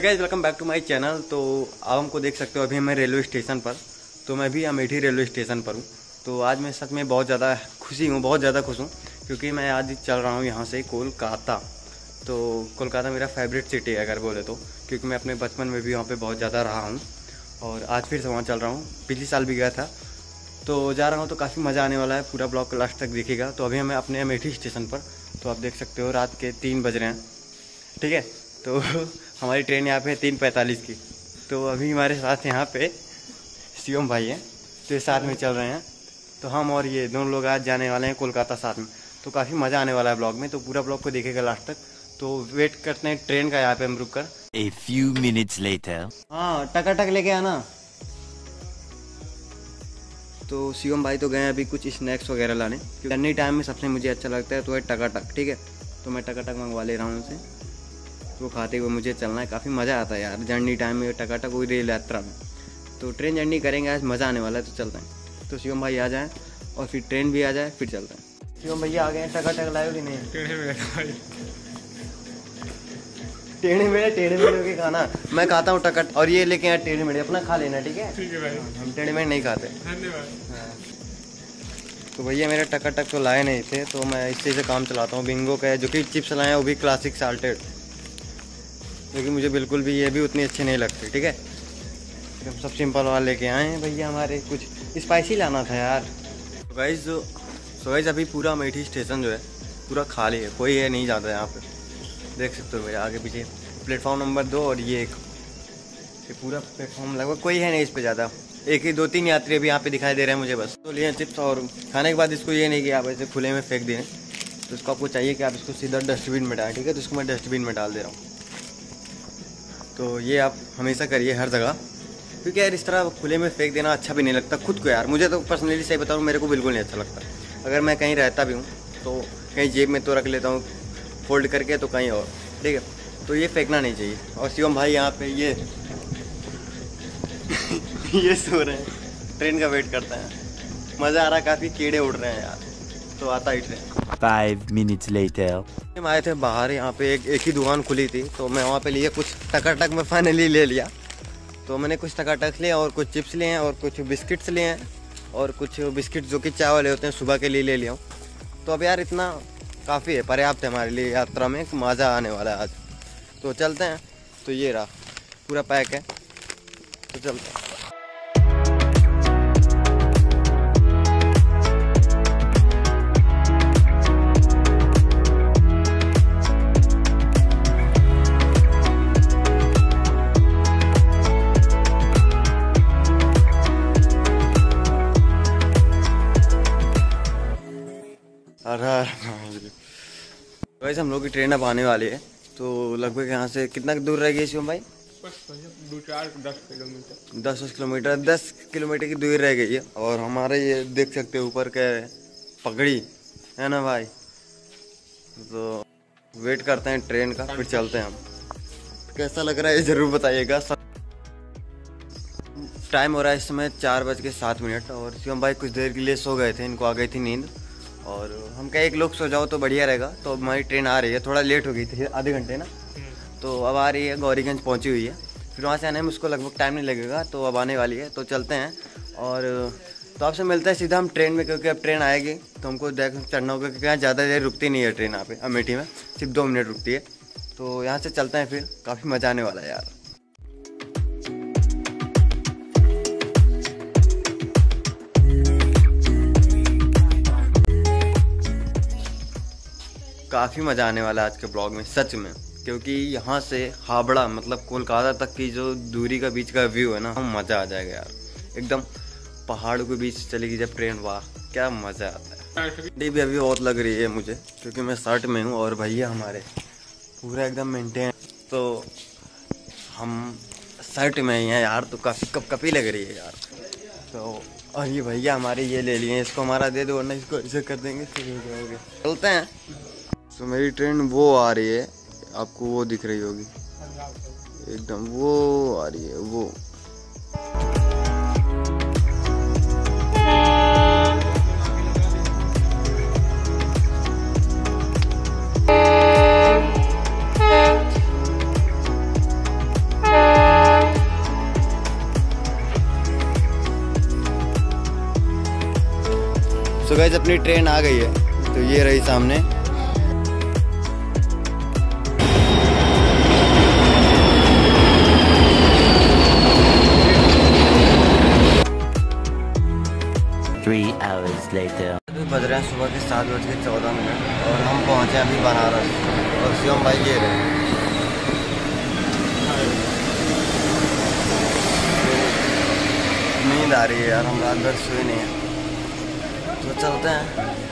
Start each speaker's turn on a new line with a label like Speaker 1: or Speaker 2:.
Speaker 1: So guys welcome back to my channel तो आप हमको देख सकते हो, अभी मैं रेलवे स्टेशन पर। तो मैं भी अमेठी रेलवे स्टेशन पर हूँ। तो आज मैं सच में बहुत ज़्यादा खुशी हूँ, बहुत ज़्यादा खुश हूँ, क्योंकि मैं आज चल रहा हूँ यहाँ से कोलकाता। तो कोलकाता मेरा फेवरेट सिटी है, अगर बोले तो क्योंकि मैं अपने बचपन में भी वहाँ पर बहुत ज़्यादा रहा हूँ। और आज फिर से वहाँ चल रहा हूँ। पिछले साल भी गया था। तो जा रहा हूँ तो काफ़ी मज़ा आने वाला है, पूरा ब्लॉग लास्ट तक दिखेगा तो अभी हमें अपने अमेठी स्टेशन पर। तो आप देख सकते हो, रात के तीन बज रहे हैं। ठीक है? तो हमारी ट्रेन यहाँ पे है तीन पैंतालीस की। तो अभी हमारे साथ यहाँ पे शिवम भाई हैं तो ये साथ में चल रहे हैं। तो हम और ये दोनों लोग आज जाने वाले हैं कोलकाता साथ में। तो काफ़ी मज़ा आने वाला है ब्लॉग में तो पूरा ब्लॉग को देखेगा लास्ट तक। तो वेट करते हैं ट्रेन का यहाँ पे हम रुक कर।
Speaker 2: A few minutes later.
Speaker 1: हाँ टका टक लेके आना। तो शिवम भाई तो गए अभी कुछ स्नैक्स वगैरह लाने क्योंकि टाइम में सबसे मुझे अच्छा लगता है तो है टका टक ठीक है? तो मैं टका टक मंगवा ले रहा हूँ उनसे। तो खाते हुए मुझे चलना है। काफ़ी मज़ा आता है यार जर्नी टाइम में टका टक हुई रेल यात्रा में। तो ट्रेन जर्नी करेंगे आज मज़ा आने वाला है तो चलते हैं। तो शिवम भाई आ जाएँ और फिर ट्रेन भी आ जाए फिर चलते हैं। शिवम भैया आ गए हैं टका टक लाए कि नहीं? टेढ़े मेढ़े टेढ़े मेढ़े के खाना। मैं खाता हूँ टकट और ये लेके आए टेढ़े मेढ़े अपना खा लेना ठीक है?
Speaker 3: ठीक है भाई।
Speaker 1: हम टेढ़े मेढ़े नहीं खाते।
Speaker 3: धन्यवाद।
Speaker 1: तो भैया मेरे टका टक तो लाए नहीं थे तो मैं इसी से काम चलाता हूँ। बिंगो का है जो कि चिप्स लाए हैं वो भी क्लासिक साल्टेड क्योंकि मुझे बिल्कुल भी ये भी उतनी अच्छी नहीं लगती, ठीक है? हम सब सिंपल वाला लेके आए हैं भैया हमारे कुछ स्पाइसी लाना था यार। तो गाइज़ अभी पूरा अमेठी स्टेशन जो है, पूरा खाली है, कोई है नहीं जाता यहाँ पर देख सकते हो भैया, आगे पीछे प्लेटफॉर्म नंबर दो और ये एक। ये पूरा प्लेटफॉर्म लगभग कोई है नहीं इस पर ज़्यादा। एक ही, दो तीन यात्री अभी यहाँ पे दिखाई दे रहे हैं मुझे बस। तो लिए चिप्स और खाने के बाद इसको ये नहीं कि आप ऐसे खुले में फेंक दें। तो इसको आपको चाहिए कि आप इसको सीधा डस्टबिन में डालें, ठीक है? तो इसको मैं डस्टबिन में डाल दे रहा हूँ। तो ये आप हमेशा करिए हर जगह। क्योंकि यार इस तरह खुले में फेंक देना अच्छा भी नहीं लगता खुद को यार। मुझे तो पर्सनली सही बता बताऊँ, मेरे को बिल्कुल नहीं अच्छा लगता। अगर मैं कहीं रहता भी हूँ तो कहीं जेब में तो रख लेता हूँ, फोल्ड करके तो कहीं और, ठीक है? तो ये फेंकना नहीं चाहिए। और शिवम भाई यहाँ पे ये ये सो रहे हैं, ट्रेन का वेट करते हैं। मज़ा आ रहा है, काफ़ी कीड़े उड़ रहे हैं यार। तो आता ही ट्रेन
Speaker 2: Five minutes later.
Speaker 1: हम आए थे बाहर यहाँ पे एक एक ही दुकान खुली थी तो मैं वहाँ पे लिए कुछ टकाटक में फाइनली ले लिया। तो मैंने कुछ टकाटक लिए और कुछ चिप्स लिए हैं और कुछ बिस्किट्स लिए हैं और कुछ बिस्किट जो कि चाय वाले होते हैं सुबह के लिए ले लिया हूँ। तो अब यार इतना काफ़ी है पर्याप्त है हमारे लिए यात्रा में मज़ा आने वाला है आज। तो चलते हैं तो ये रहा पूरा पैक है। तो चलते हैं। वैसे हम लोग की ट्रेन अब आने वाली है। तो लगभग यहाँ से कितना दूर रह गई शिवम भाई?
Speaker 3: दो चार दस किलोमीटर।
Speaker 1: दस दस किलोमीटर दस किलोमीटर की दूरी रह गई है। और हमारे ये देख सकते हो ऊपर के पगड़ी है ना भाई? तो वेट करते हैं ट्रेन का फिर चलते हैं हम। कैसा लग रहा है ये ज़रूर बताइएगा। टाइम हो रहा है इस समय चार बज के सात मिनट और शिवम भाई कुछ देर के लिए सो गए थे इनको आ गई थी नींद। और हम कहे एक लोग सो जाओ तो बढ़िया रहेगा। तो हमारी ट्रेन आ रही है थोड़ा लेट हो गई थी आधे घंटे ना। तो अब आ रही है गौरीगंज पहुँची हुई है। फिर वहाँ से आने में उसको लगभग टाइम नहीं लगेगा तो अब आने वाली है। तो चलते हैं और तो आपसे मिलता है सीधा हम ट्रेन में क्योंकि अब ट्रेन आएगी तो हमको देख चढ़ना होगा क्योंकि यहाँ ज़्यादा देर रुकती नहीं है ट्रेन यहाँ पे अमेठी में। सिर्फ़ दो मिनट रुकती है। तो यहाँ से चलते हैं फिर काफ़ी मज़ा आने वाला है यार। काफ़ी मज़ा आने वाला है आज के ब्लॉग में, सच में। क्योंकि यहाँ से हावड़ा मतलब कोलकाता तक की जो दूरी का बीच का व्यू है ना हम मज़ा आ जाएगा यार। एकदम पहाड़ों के बीच चलेगी जब ट्रेन वाह, क्या मज़ा आता है। ठंडी भी अभी बहुत लग रही है मुझे, क्योंकि मैं शर्ट में हूँ और भैया हमारे पूरा एकदम मेंटेन तो हम शर्ट में ही हैं यार तो काफ़ी कप कपी लग रही है यार। तो और ये भैया हमारे ये ले लिए इसको हमारा दे दो, वरना इसको ऐसे कर देंगे, फिर हो जाओगे। चलते हैं। तो मेरी ट्रेन वो आ रही है, आपको वो दिख रही होगी। एकदम वो आ रही है, वो। सुबह अपनी ट्रेन आ गई है तो ये रही सामने।
Speaker 2: Hours हैं।
Speaker 1: अभी बज रहे हैं सुबह के सात बज के चौदह मिनट और हम पहुँचे अभी बनारस। और शिवम भाई ये रहे। नींद आ रही है यार, हम रात भर सोए नहीं हैं। तो चलते हैं।